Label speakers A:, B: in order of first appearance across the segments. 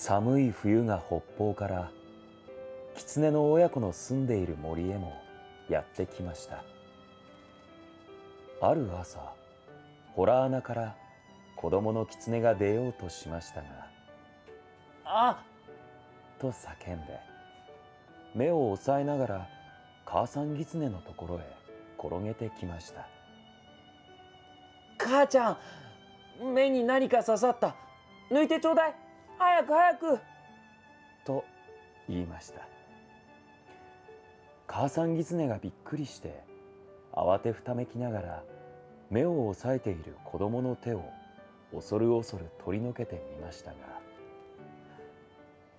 A: 寒い冬が北方から狐の親子の住んでいる森へもやってきました。ある朝ホラー穴から子供の狐が出ようとしましたが「あと叫んで目を押さえながら母さん狐のところへ転げてきました。
B: 母ちゃん目に何か刺さった。抜いてちょうだい早く早く。
A: と言いました。母さん狐がびっくりして慌てふためきながら目を押さえている子供の手を恐る恐る取り除けてみましたが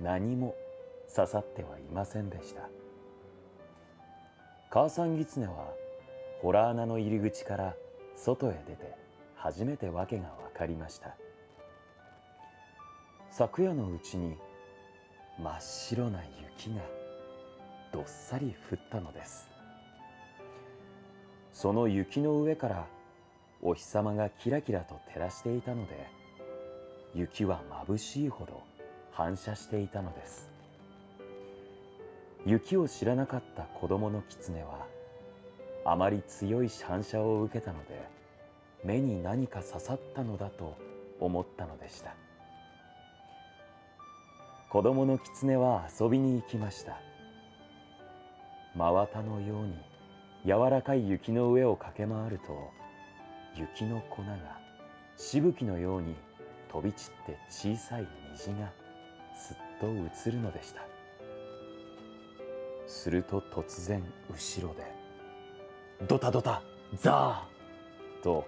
A: 何も刺さってはいませんでした。母さん狐はホラー穴の入り口から外へ出て初めて訳が分かりました。昨夜のうちに真っ白な雪がどっさり降ったのです。その雪の上からお日様がキラキラと照らしていたので雪は眩しいほど反射していたのです。雪を知らなかった子供の狐はあまり強い反射を受けたので目に何か刺さったのだと思ったのでした。子供の狐は遊びに行きました。真綿のように柔らかい雪の上を駆け回ると雪の粉がしぶきのように飛び散って小さい虹がすっと映るのでした。すると突然後ろでドタドタザーと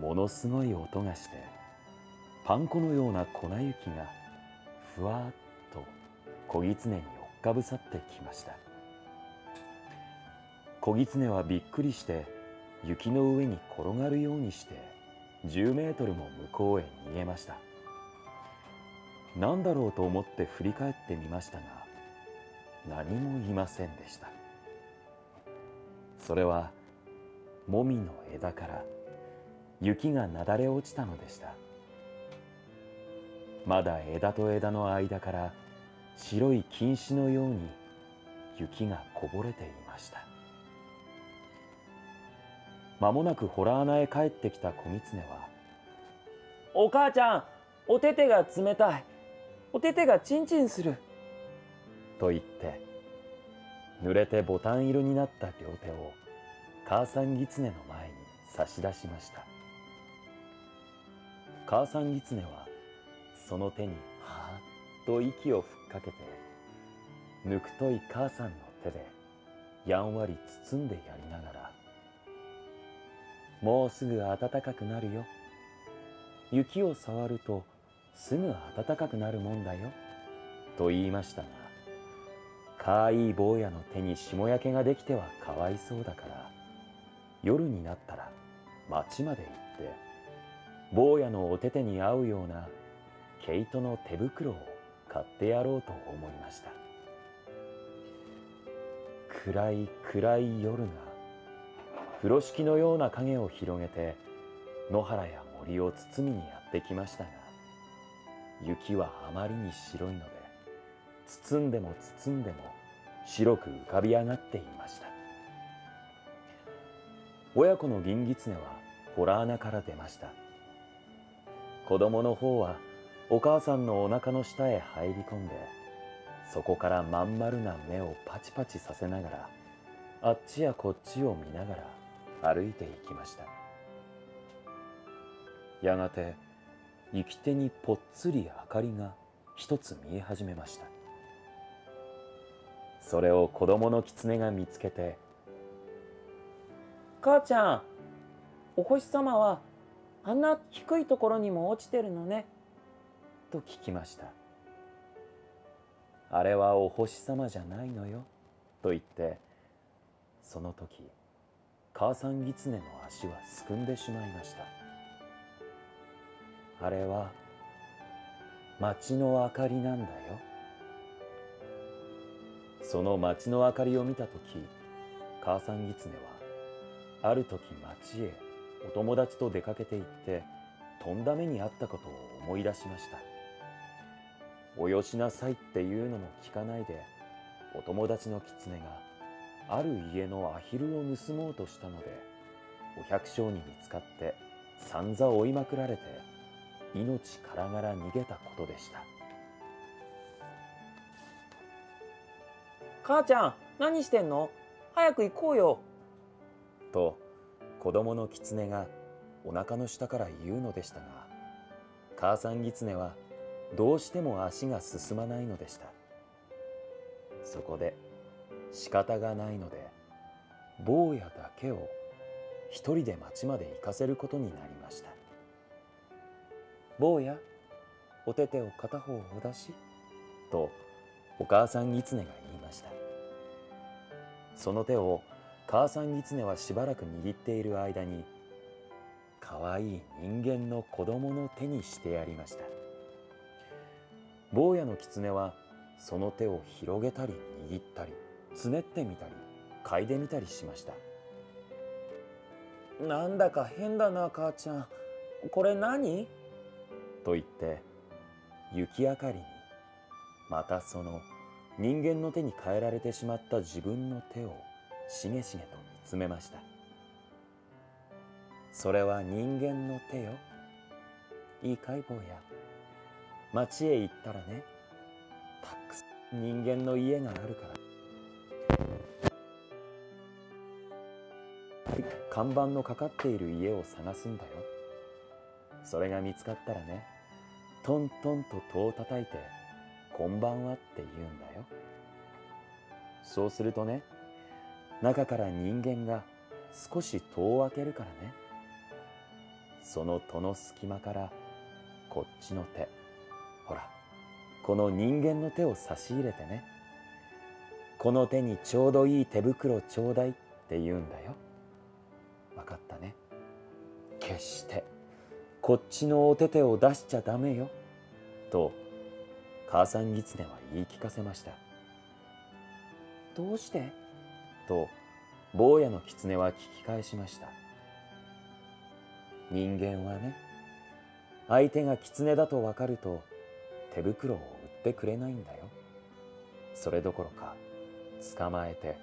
A: ものすごい音がしてパン粉のような粉雪がふわっと小狐に追っかぶさってきました。小狐はびっくりして雪の上に転がるようにして10メートルも向こうへ逃げました。何だろうと思って振り返ってみましたが何もいませんでした。それはもみの枝から雪がなだれ落ちたのでした。まだ枝と枝の間から白い金糸のように雪がこぼれていました。間もなくホラー穴へ帰ってきた小狐は「
B: お母ちゃんお手手が冷たい。お手手がチンチンする」
A: と言って濡れてボタン色になった両手を母さん狐の前に差し出しました。母さん狐はその手にはーっと息をふっかけてぬくとい母さんの手でやんわり包んでやりながら「もうすぐ暖かくなるよ。雪を触るとすぐ暖かくなるもんだよ」と言いましたがかわいい坊やの手に霜焼けができてはかわいそうだから夜になったら町まで行って坊やのお手手に合うような毛糸の手袋を買ってやろうと思いました。暗い暗い夜が風呂敷のような影を広げて野原や森を包みにやってきましたが雪はあまりに白いので包んでも包んでも白く浮かび上がっていました。親子の銀狐はホラー穴から出ました。子供の方はお母さんのお腹の下へ入り込んでそこからまん丸な目をパチパチさせながらあっちやこっちを見ながら歩いていきました。やがて行き手にぽっつり明かりが一つ見え始めました。それを子供の狐が見つけて「
B: 母ちゃんお星様はあんな低いところにも落ちてるのね」
A: と聞きました。あれはお星様じゃないのよと言ってその時母さん狐の足はすくんでしまいました。あれは町の明かりなんだよ。その町の明かりを見た時母さん狐はある時町へお友達と出かけて行ってとんだ目にあったことを思い出しました。およしなさいっていうのも聞かないでお友達の狐がある家のアヒルを盗もうとしたのでお百姓に見つかって散々追いまくられて命からがら逃げたことでした。
C: 母ちゃん何してんの？早く行こうよ。
A: と子供の狐がお腹の下から言うのでしたが母さん狐はどうしても足が進まないのでした。そこで仕方がないので坊やだけを一人で町まで行かせることになりました。坊やお手手を片方お出しとお母さん狐が言いました。その手を母さん狐はしばらく握っている間にかわいい人間の子供の手にしてやりました。坊やの狐はその手を広げたり握ったりつねってみたり嗅いでみたりしました。
C: なんだか変だな母ちゃん。これ何？
A: と言って雪明かりにまたその人間の手に変えられてしまった自分の手をしげしげと見つめました。それは人間の手よ。いいかい坊や。町へ行ったらねたくさん人間の家があるから。看板のかかっている家を探すんだよ。それが見つかったらねトントンと戸を叩いて「こんばんは」って言うんだよ。そうするとね中から人間が少し戸を開けるからね。その戸の隙間からこっちの手。この人間の手を差し入れてね。この手にちょうどいい手袋ちょうだいって言うんだよ。わかったね。決してこっちのお手手を出しちゃダメよ。と母さん狐は言い聞かせました。
C: どうして？
A: と坊やの狐は聞き返しました。人間はね相手が狐だと分かると手袋を売ってくれないんだよ。それどころか捕まえて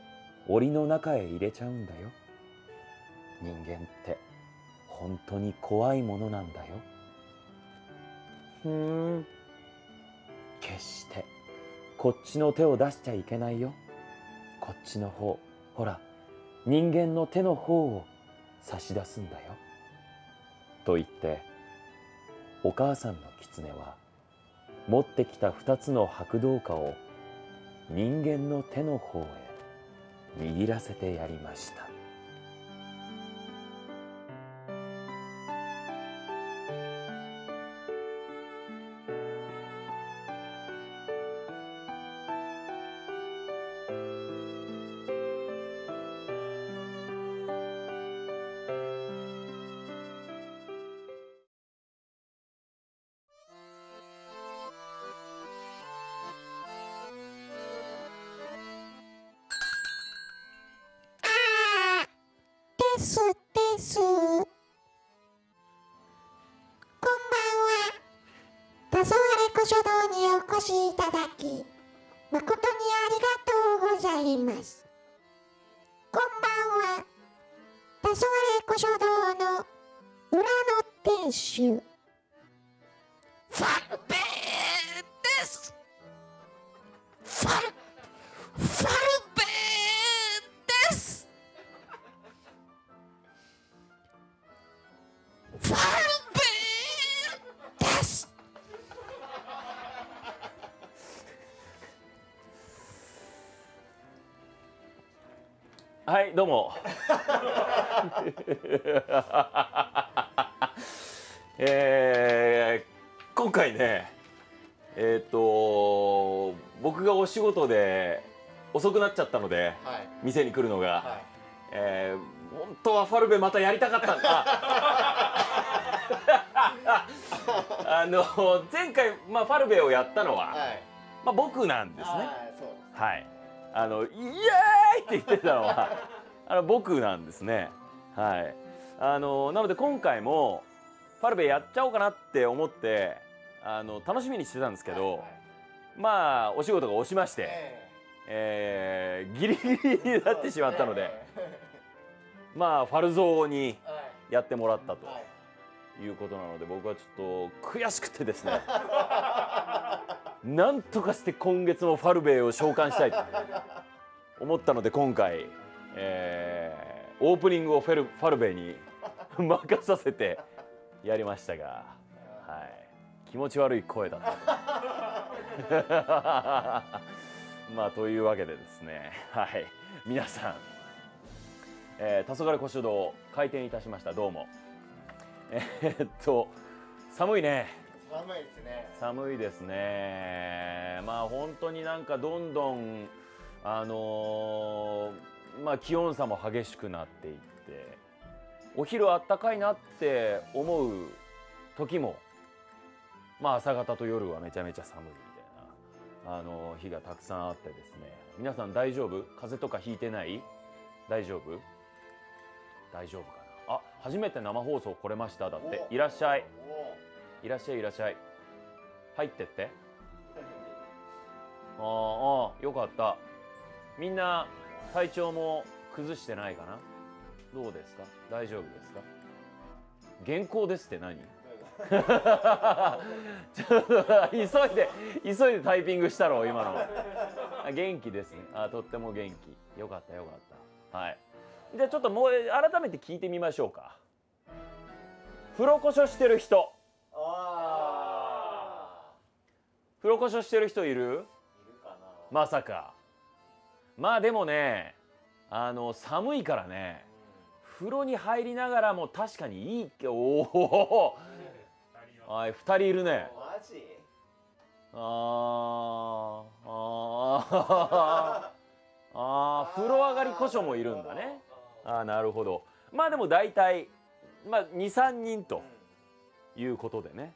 A: 檻の中へ入れちゃうんだよ。人間って本当に怖いものなんだよ。
C: ふーん。
A: 決してこっちの手を出しちゃいけないよ。こっちの方ほら人間の手の方を差し出すんだよ。と言ってお母さんの狐は持ってきた二つの白銅貨を人間の手の方へ握らせてやりました。
D: 書堂にお越しいただき、誠にありがとうございます。こんばんは。黄昏古書堂の裏の店主。ファルベーです。ファル、ファルベーです。ファル
A: はいどうも。えー今回ねえっ、と僕がお仕事で遅くなっちゃったので
E: はい。
A: 店に来るのが、
E: は
A: えー本当はファルベまたやりたかったんだ あの前回、まあ、ファルベをやったのは、
E: いはい。
A: まあ、僕なんですね。
E: はい
A: あのイエーイって言ってたのは あの僕なんですね。はい。あのなので今回もファルベやっちゃおうかなって思ってあの楽しみにしてたんですけど、
E: はいはい。
A: まあお仕事が押しまして、
E: え
A: え。ーギリギリに
E: え
A: なってしまったので、
E: え
A: まあファルゾーにやってもらったと
E: はい。
A: いうことなので僕はちょっと悔しくてですね なんとかして今月もファルベイを召喚したいと思ったので今回、えーオープニングをフェルファルベイに任させてやりましたが、はい、気持ち悪い声だった。と まあというわけでですね。はい。皆さん、えー、黄昏小書堂開店いたしました。どうも。えーっと寒いね。
E: 寒いですね。
A: 寒いですね。まあ本当になんかどんどんあのーまあ気温差も激しくなっていってお昼あったかいなって思う時もまあ朝方と夜はめちゃめちゃ寒いみたいなあの日がたくさんあってですね。皆さん大丈夫？風邪とかひいてない？大丈夫？大丈夫かな？あ初めて生放送来れました。だって
E: お
A: いらっしゃい。
E: お
A: いらっしゃいいらっしゃい。入ってって。あーあーよかった。みんな体調も崩してないかな？どうですか？大丈夫ですか？原稿ですって何？ちょっと急いで急いでタイピングしたろ今の。あ元気ですね。あとっても元気。よかったよかった。はい。じゃあちょっともう改めて聞いてみましょうか。風呂こしょしてる人
E: あ
A: 風呂こしてる人いる？
E: ーいるかな。
A: まさか。まあでもねあの寒いからね風呂に入りながらも確かにいいけおお。は。い2人いるね。
E: マジ？
A: あーあー。あー風呂上がりこしょもいるんだね。あー。なるほど。まあでも大体、まあ、23人ということでね。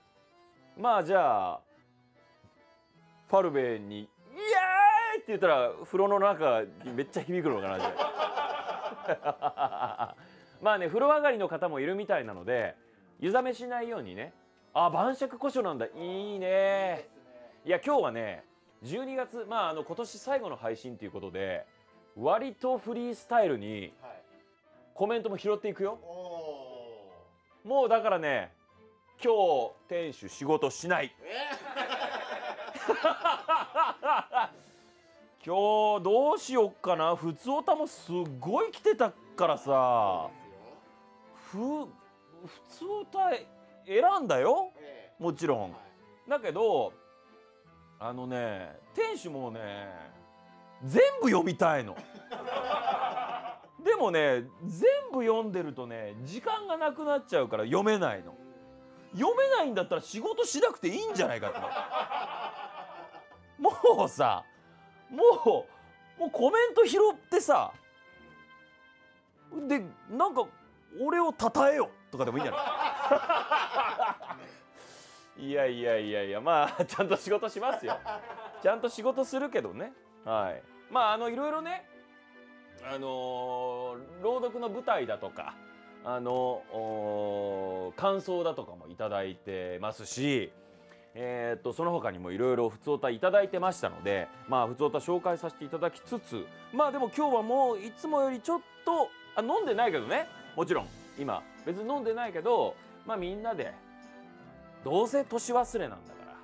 A: まあじゃあファルベに「イエーイ!」って言ったら風呂の中にめっちゃ響くのかなじゃあ。まあね風呂上がりの方もいるみたいなので湯冷めしないようにね。あ晩酌古書なんだ。いいね。いや今日はね12月まああの今年最後の配信ということで割とフリースタイルに
E: はい。
A: コメントも拾っていくよ。もうだからね今日店主仕事しない 今日どうしよっかな？普通おたもすっごい来てたからさ。ふ普通おた選んだよ？
E: え
A: もちろん。
E: えはい。
A: だけどあのね店主もね全部読みたいの。でもね全部読んでるとね時間がなくなっちゃうから読めないの。読めないんだったら仕事しなくていいんじゃないかってもうさもうもうコメント拾ってさでなんか俺を称えよとかでもいいんじゃない？いやいやいやいやまあちゃんと仕事しますよ。ちゃんと仕事するけどね。はい。まああのいろいろねあのー朗読の舞台だとかあの感想だとかもいただいてますしえー、とその他にもいろいろ普通歌いただいてましたのでまあ普通歌紹介させていただきつつまあでも今日はもういつもよりちょっとあ飲んでないけどね。もちろん今。別に飲んでないけどまあみんなでどうせ年忘れなんだか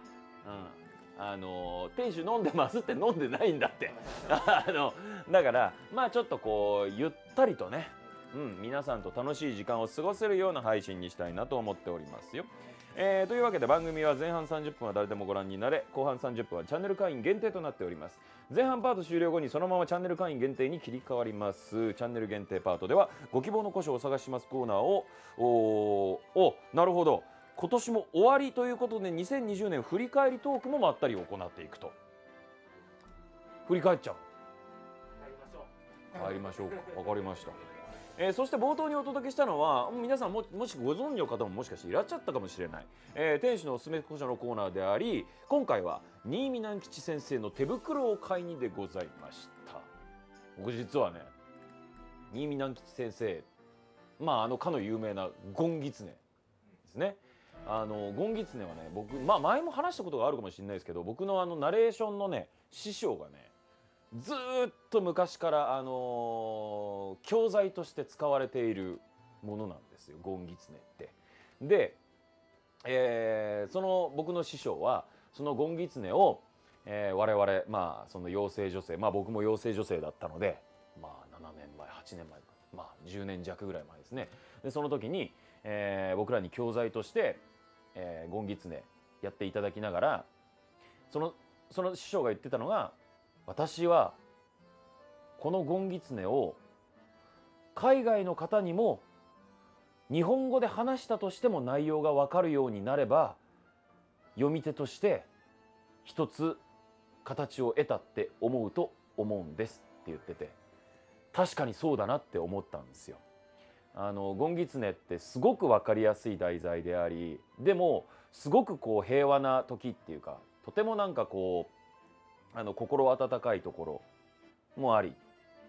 A: ら、うん、あの店主飲んでますって飲んでないんだって。あのだからまあちょっとこうゆったりとね、うん、皆さんと楽しい時間を過ごせるような配信にしたいなと思っておりますよ。えーというわけで番組は前半30分は誰でもご覧になれ後半30分はチャンネル会員限定となっております。前半パート終了後にそのままチャンネル会員限定に切り替わります。チャンネル限定パートではご希望の古書をお探ししますコーナーをおーおなるほど。今年も終わりということで2020年振り返りトークもまったり行っていくと。振り返っちゃう。入りましょうか。わかりました、えーそして冒頭にお届けしたのは皆さんももしご存知の方ももしかしていらっしゃったかもしれない、えー店主のおすすめ古書のコーナーであり今回は新見南吉先生の手袋を買いにでございました。僕実はね新見南吉先生まああのかの有名なゴンギツネですね。あのゴンギツネはね僕まあ前も話したことがあるかもしれないですけど僕のあのナレーションのね師匠がねずっと昔からあのー教材として使われているものなんですよゴンギツネって。で、えーその僕の師匠はそのゴンギツネを、えー我々まあその養成女性まあ僕も養成女性だったのでまあ7年前8年前まあ10年弱ぐらい前ですねでその時に、えー僕らに教材として、えーゴンギツネやっていただきながらそのその師匠が言ってたのが私はこのゴンギツネを海外の方にも日本語で話したとしても内容が分かるようになれば読み手として一つ形を得たって思うと思うんですって言ってて確かにそうだなって思ったんですよ。あのゴンギツネってすごく分かりやすい題材でありでもすごくこう平和な時っていうかとてもなんかこうあの心温かいところもあり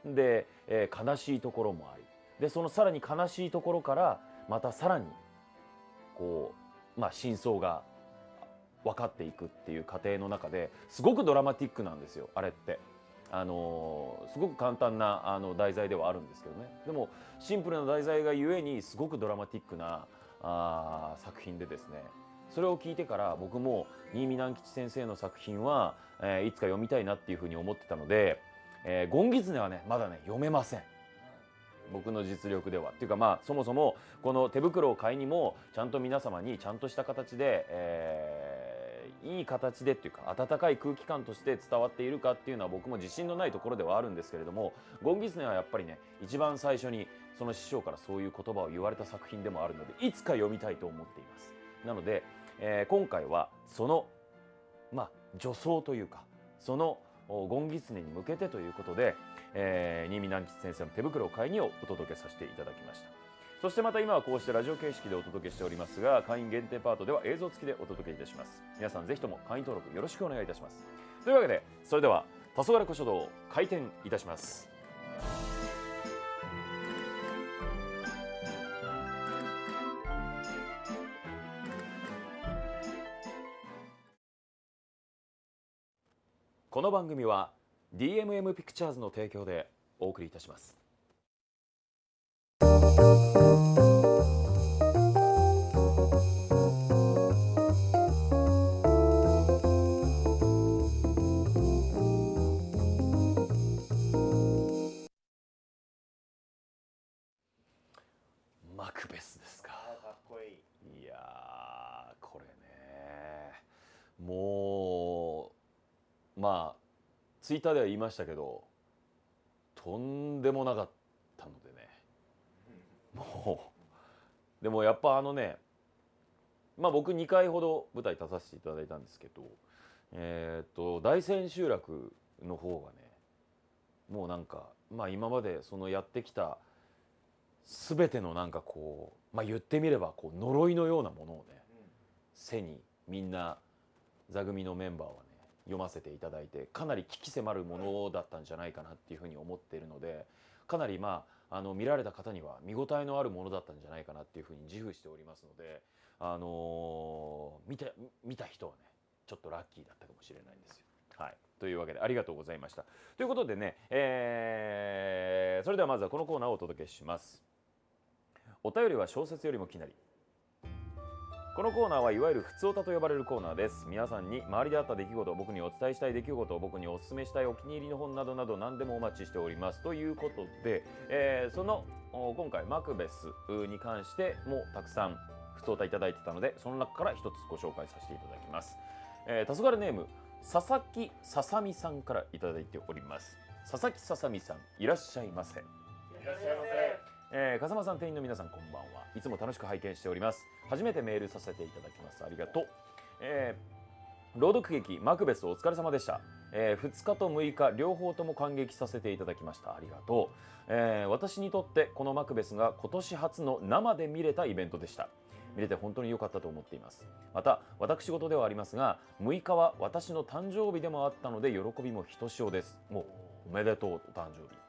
A: で、えー悲しいところもありでそのさらに悲しいところからまたさらにこう、まあ、真相が分かっていくっていう過程の中ですごくドラマティックなんですよあれって。あのーすごく簡単なあの題材ではあるんですけどねでもシンプルな題材がゆえにすごくドラマティックなあ作品でですねそれを聞いてから僕も新見南吉先生の作品は、えーいつか読みたいなっていうふうに思ってたので「えーゴンギツネ」はねまだね読めません。僕の実力では。っていうかまあそもそもこの手袋を買いにもちゃんと皆様にちゃんとした形で、えーいい形でっていうか温かい空気感として伝わっているかっていうのは僕も自信のないところではあるんですけれどもゴンギツネはやっぱりね一番最初にその師匠からそういう言葉を言われた作品でもあるのでいつか読みたいと思っています。なので、えー今回はそのまあ女装というかそのおゴンギツネに向けてということで、えー新見南吉先生の手袋を買いにをお届けさせていただきました。そしてまた今はこうしてラジオ形式でお届けしておりますが会員限定パートでは映像付きでお届けいたします。皆さんぜひとも会員登録よろしくお願いいたします。というわけでそれでは黄昏小書道開店いたします。この番組は DMM ピクチャーズの提供でお送りいたします。マクベスですか。
F: かっこいい。
A: いやーこれね。もうまあツイッターでは言いましたけどとんでもなかったのでね。もうでもやっぱあのねまあ僕2回ほど舞台立たせていただいたんですけどえーっと大千秋楽の方がねもうなんかまあ今までそのやってきた全てのなんかこうまあ言ってみればこう呪いのようなものをね背にみんな座組のメンバーはね読ませていただいてかなり危機迫るものだったんじゃないかなっていうふうに思っているのでかなりまああの見られた方には見応えのあるものだったんじゃないかなっていうふうに自負しておりますので、あのー見て見た人はねちょっとラッキーだったかもしれないんですよ。はい、というわけでありがとうございました。ということでね、えーそれではまずはこのコーナーをお届けします。お便りは小説よりもきなりこのコーナーはいわゆる普通歌と呼ばれるコーナーです。皆さんに周りであった出来事僕にお伝えしたい出来事僕にお勧めしたいお気に入りの本などなど何でもお待ちしております。ということで、えーそのお今回マクベスに関してもたくさん普通歌いただいてたのでその中から一つご紹介させていただきます、えー、黄昏ネーム佐々木ささみさんからいただいております。佐々木ささみさんいらっしゃいませ。
F: いらっしゃいませ。
A: えー、風間さん店員の皆さんこんばんは。いつも楽しく拝見しております。初めてメールさせていただきます。ありがとう、えー朗読劇マクベスお疲れ様でした、え2日と6日両方とも感激させていただきました。ありがとう、えー私にとってこのマクベスが今年初の生で見れたイベントでした。見れて本当に良かったと思っています。また私事ではありますが6日は私の誕生日でもあったので喜びもひとしおです。もうおめでとうお誕生日。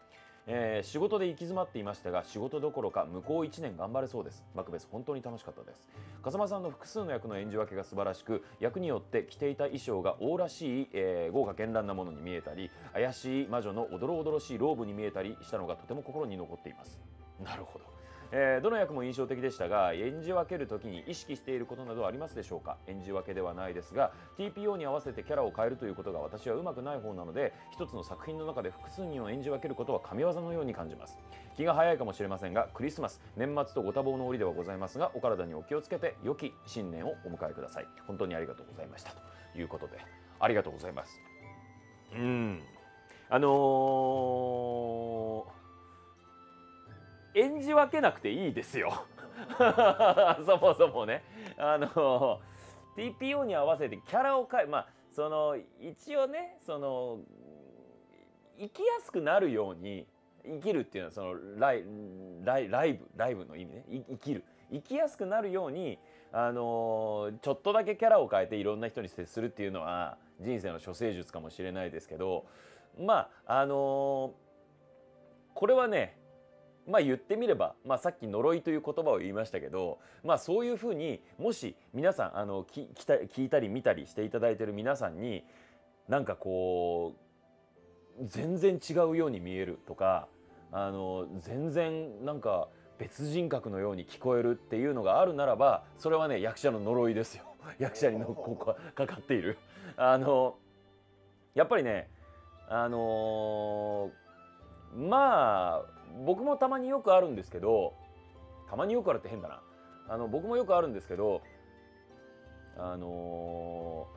A: えー仕事で行き詰まっていましたが仕事どころか向こう1年頑張れそうです。マクベス本当に楽しかったです。風間さんの複数の役の演じ分けが素晴らしく役によって着ていた衣装が王らしい、えー豪華絢爛なものに見えたり怪しい魔女のおどろおどろしいローブに見えたりしたのがとても心に残っています。なるほど。えーどの役も印象的でしたが演じ分けるときに意識していることなどはありますでしょうか？演じ分けではないですが TPO に合わせてキャラを変えるということが私はうまくない方なので一つの作品の中で複数人を演じ分けることは神業のように感じます。気が早いかもしれませんがクリスマス年末とご多忙の折ではございますがお体にお気をつけて良き新年をお迎えください。本当にありがとうございましたということで。ありがとうございます。うん。あのー演じ分けなくていいですよ。そもそもね。あの TPO に合わせてキャラを変えまあその一応ねその生きやすくなるように生きるっていうのはそのライライライブライブの意味ね。生きる。生きやすくなるようにあのちょっとだけキャラを変えていろんな人に接するっていうのは人生の処世術かもしれないですけどまああのこれはねまあ言ってみれば、まあ、さっき呪いという言葉を言いましたけど、まあ、そういうふうにもし皆さんあのききた聞いたり見たりしていただいている皆さんになんかこう全然違うように見えるとかあの全然なんか別人格のように聞こえるっていうのがあるならばそれはね役者の呪いですよ 役者にのここかかっている。あのやっぱりねあのまあ僕もたまによくあるんですけどたまによくあるって変だな。あの僕もよくあるんですけどあのー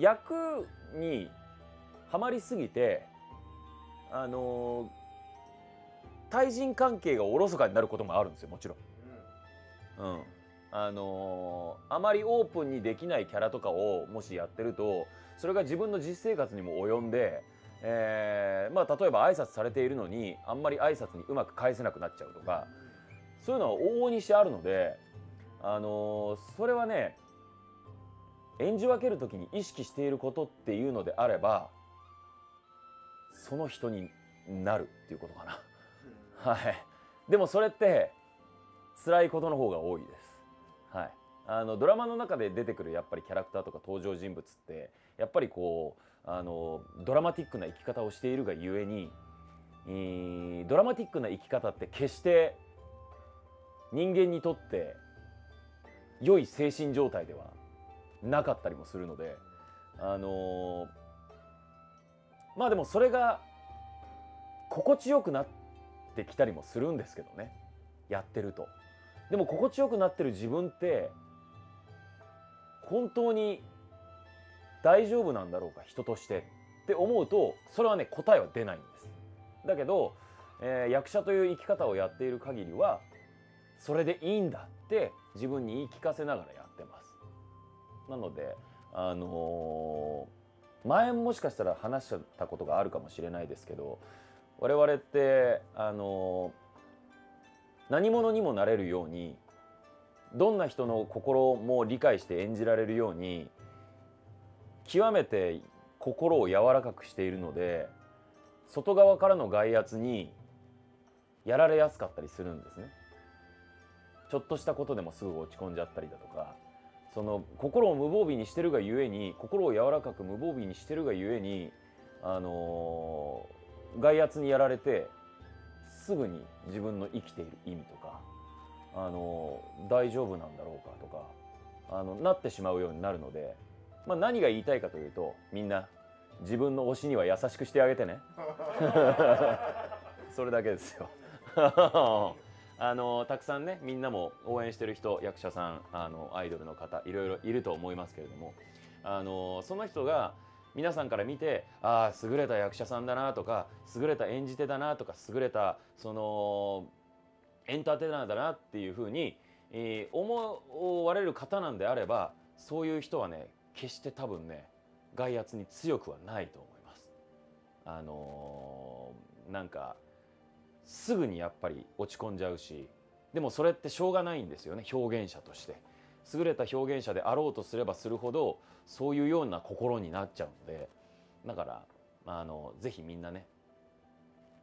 A: 役にはまりすぎてあのー対人関係がおろそかになることもあるんですよもちろん。うん。あのーあまりオープンにできないキャラとかをもしやってるとそれが自分の実生活にも及んで、えーまあ、例えば挨拶されているのにあんまり挨拶にうまく返せなくなっちゃうとかそういうのは往々にしてあるので、あのーそれはね演じ分ける時に意識していることっていうのであればその人になるっていうことかな。はい、でもそれって辛いことの方が多いです。はい、あのドラマの中で出てくるやっぱりキャラクターとか登場人物ってやっぱりこうあのドラマティックな生き方をしているがゆえに、ドラマティックな生き方って決して人間にとって良い精神状態ではなかったりもするのであのまあでもそれが心地よくなってきたりもするんですけどねやってると。でも心地よくなってる自分って本当に大丈夫なんだろうか人としてって思うとそれはね答えは出ないんです。だけど、えー役者という生き方をやっている限りはそれでいいんだって自分に言い聞かせながらやってます。なのであのー前もしかしたら話したことがあるかもしれないですけど我々ってあの何者にもなれるようにどんな人の心も理解して演じられるように極めて心を柔らかくしているので外側からの外圧にやられやすかったりするんですね。ちょっとしたことでもすぐ落ち込んじゃったりだとかその心を無防備にしてるがゆえに心を柔らかく無防備にしてるがゆえにあのー外圧にやられてすぐに自分の生きている意味とか、あのー大丈夫なんだろうかとかあのなってしまうようになるので、まあ、何が言いたいかというとみんな自分の推しには優しくしてあげてね。それだけですよ。あのたくさんねみんなも応援してる人役者さんあのアイドルの方いろいろいると思いますけれどもあのその人が皆さんから見てああ優れた役者さんだなとか優れた演じ手だなとか優れたそのエンターテイナーだなっていうふうに、えー思われる方なんであればそういう人はね決して多分ね外圧に強くはないと思います。あのーなんかすぐにやっぱり落ち込んじゃうしでもそれってしょうがないんですよね表現者として優れた表現者であろうとすればするほどそういうような心になっちゃうのでだから、まあ、あのぜひみんなね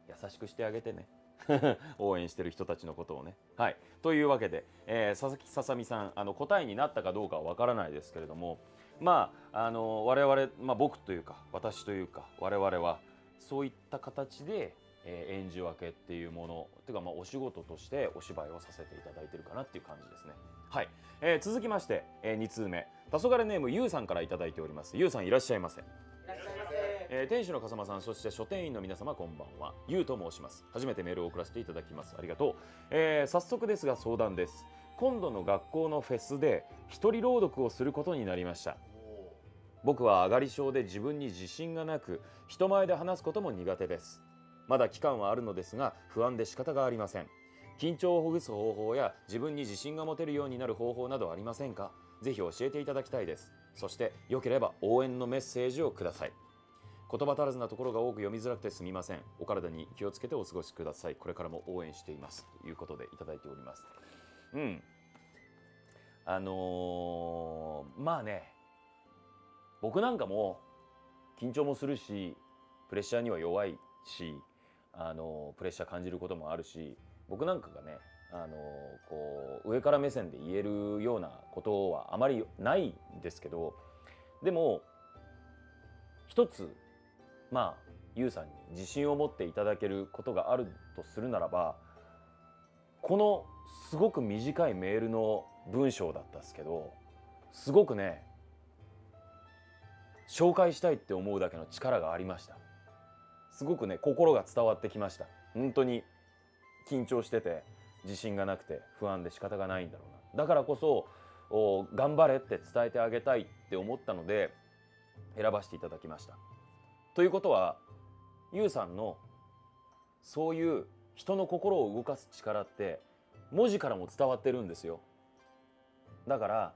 A: 優しくしてあげてね 応援してる人たちのことをね。はい、というわけで、えー佐々木ささみさんあの答えになったかどうかはわからないですけれどもまああの我々、まあ、僕というか私というか我々はそういった形で、えー演じ分けっていうものというかまあお仕事としてお芝居をさせていただいてるかなっていう感じですね。はい、えー続きまして、え2通目。黄昏ネームゆうさんからいただいております。ゆうさんいらっしゃいませ。えー店主の笠間さんそして書店員の皆様こんばんは。ゆうと申します。初めてメールを送らせていただきます。ありがとう、えー早速ですが相談です。今度の学校のフェスで一人朗読をすることになりました僕は上がり症で自分に自信がなく人前で話すことも苦手です。まだ期間はあるのですが不安で仕方がありません。緊張をほぐす方法や自分に自信が持てるようになる方法などありませんか？ぜひ教えていただきたいです。そして良ければ応援のメッセージをください。言葉足らずなところが多く読みづらくてすみません。お体に気をつけてお過ごしください。これからも応援しています。ということでいただいております。うん。あのーまあね。僕なんかも緊張もするしプレッシャーには弱いしあのプレッシャー感じることもあるし僕なんかがねあのこう上から目線で言えるようなことはあまりないんですけどでも一つまあゆうさんに自信を持っていただけることがあるとするならばこのすごく短いメールの文章だったんですけどすごくね紹介したいって思うだけの力がありました。すごくね心が伝わってきました。本当に緊張してて自信がなくて不安で仕方がないんだろうな。だからこそ頑張れって伝えてあげたいって思ったので選ばせていただきました。ということはゆうさんのそういう人の心を動かす力って文字からも伝わってるんですよ。だから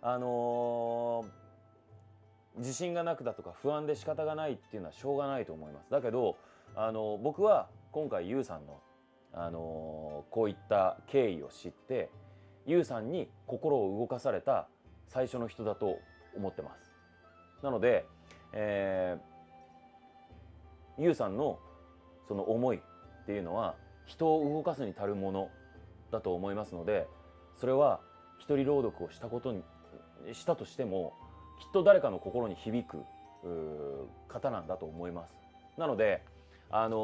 A: あのー自信がなくだとか不安で仕方がないっていうのはしょうがないと思います。だけどあの僕は今回ゆうさんの、あのこういった経緯を知ってゆうさんに心を動かされた最初の人だと思ってます。なので、えー、ゆうさんのその思いっていうのは人を動かすに足るものだと思いますのでそれは一人朗読をしたことにしたとしてもきっと誰かの心に響く方なんだと思います。なのであの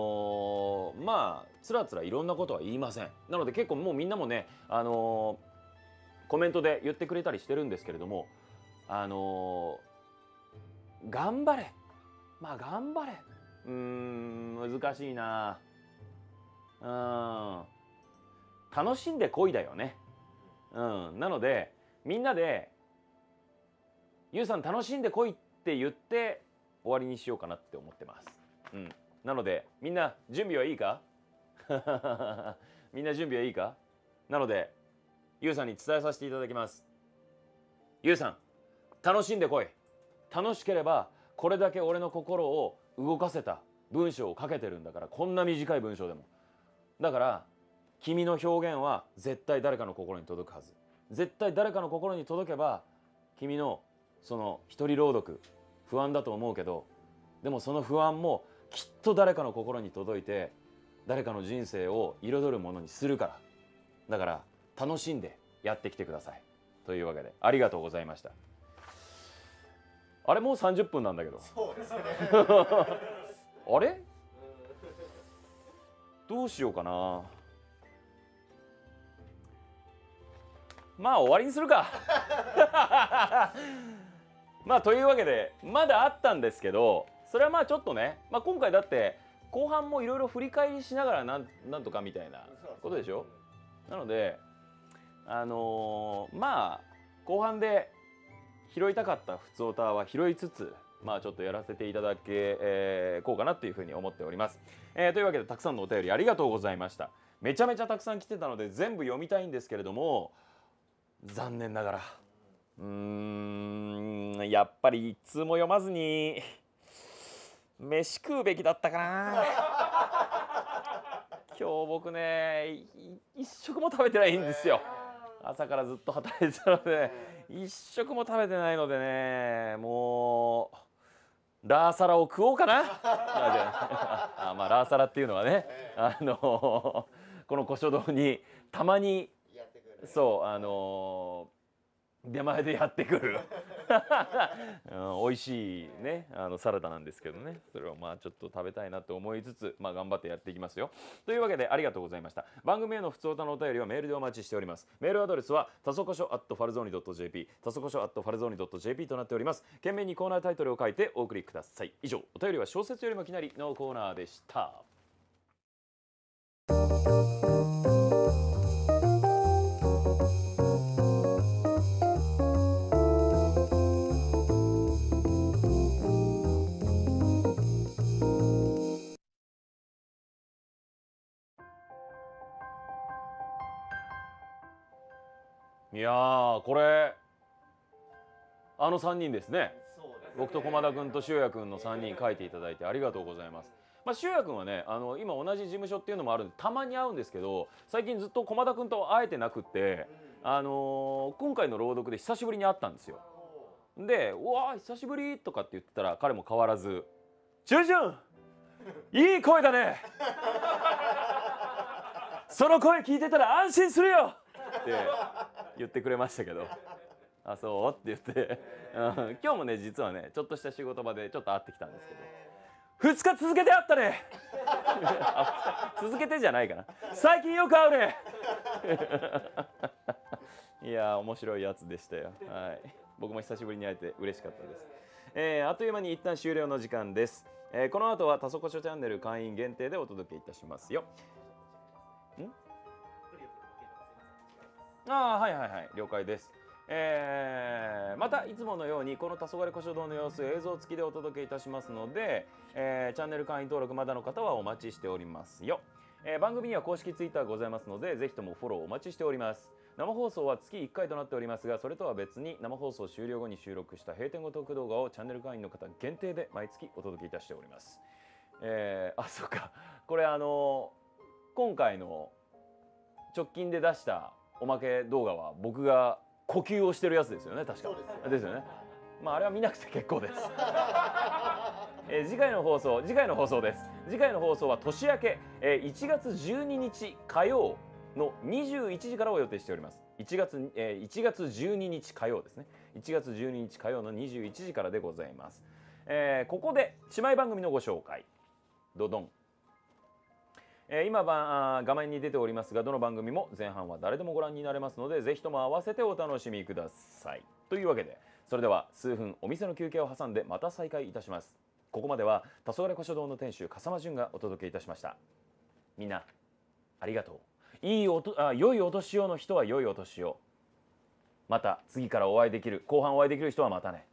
A: ーまあつらつらいろんなことは言いません。なので結構もうみんなもねあのーコメントで言ってくれたりしてるんですけれどもあのー頑張れ。まあ頑張れ。うーん難しいな。うん。楽しんでこいだよね。うん。なのでみんなでゆうさん楽しんでこいって言って終わりにしようかなって思ってます。うん、なのでみんな準備はいいか？みんな準備はいいか？なのでゆうさんに伝えさせていただきます。ゆうさん楽しんでこい。楽しければこれだけ俺の心を動かせた文章を書けてるんだからこんな短い文章でも。だから君の表現は絶対誰かの心に届くはず。絶対誰かの心に届けば君のその一人朗読不安だと思うけどでもその不安もきっと誰かの心に届いて誰かの人生を彩るものにするからだから楽しんでやってきてください。というわけでありがとうございました。あれもう30分なんだけど。
F: そうですね。
A: あれ？どうしようかな。まあ終わりにするかまあというわけでまだあったんですけどそれはまあちょっとね、まあ、今回だって後半もいろいろ振り返りしながらなんなんとかみたいなことでしょ？なのであのーまあ後半で拾いたかった普通オタは拾いつつまあちょっとやらせていただけ、えーこうかなっていうふうに思っております、えーというわけでたくさんのお便りありがとうございました。めちゃめちゃたくさん来てたので全部読みたいんですけれども残念ながらうーんやっぱり一通も読まずに飯食うべきだったかな。今日僕ねい一食も食べてないんですよ。朝からずっと働いてたので一食も食べてないのでねもうラーサラを食おうかな。あまあ ラーサラっていうのはねあのこの古書堂にたまにそうあの出前でやってくる、美味しいねあのサラダなんですけどね。それをまあちょっと食べたいなと思いつつまあ頑張ってやっていきますよ。というわけでありがとうございました。番組への普通歌のお便りはメールでお待ちしております。メールアドレスはたそこしょ at ファルゾーニ .jp たそこしょ at ファルゾーニ .jp となっております。懸命にコーナータイトルを書いてお送りください。以上。お便りは小説よりもきなりのコーナーでした。いやーこれあの3人ですね
F: ね
A: 僕と駒田君と塩谷君の3人書いていただいてありがとうございます。まあ、塩谷君はねあの今同じ事務所っていうのもあるんでたまに会うんですけど最近ずっと駒田君と会えてなくって、あのー今回の朗読で久しぶりに会ったんですよ。で「うわー久しぶり」とかって言ってたら彼も変わらず「ジュンジュンいい声だね その声聞いてたら安心するよ!」って言ってくれましたけど。あそう？って言って、うん、今日もね実はねちょっとした仕事場でちょっと会ってきたんですけど。2日続けて会ったね。続けてじゃないかな。最近よく会うね。いやー面白いやつでしたよ。はい。僕も久しぶりに会えて嬉しかったです、えーあっという間に一旦終了の時間です、えーこの後はたそこしょチャンネル会員限定でお届けいたしますよ。ああはいはいはい。了解です。えーまたいつものようにこの黄昏古書堂の様子映像付きでお届けいたしますので、えーチャンネル会員登録まだの方はお待ちしておりますよ、えー番組には公式ツイッターございますのでぜひともフォローお待ちしております。生放送は月1回となっておりますがそれとは別に生放送終了後に収録した閉店後トーク動画をチャンネル会員の方限定で毎月お届けいたしております。えーあそうか。これあの今回の直近で出したおまけ動画は僕が呼吸をしてるやつですよね確か。
F: です
A: ですよね。まああれは見なくて結構です、えー次回の放送次回の放送です。次回の放送は年明け、えー1月12日火曜の21時からを予定しております。1月,、えー1月12日火曜ですね。1月12日火曜の21時からでございます、えーここで姉妹番組のご紹介。ドドンえー今ばあー画面に出ておりますがどの番組も前半は誰でもご覧になれますのでぜひとも合わせてお楽しみください。というわけでそれでは数分お店の休憩を挟んでまた再開いたします。ここまでは黄昏古書堂の店主笠間淳がお届けいたしました。みんなありがとう。いいおとあ良いお年をの人は良いお年を。また次からお会いできる後半お会いできる人はまたね。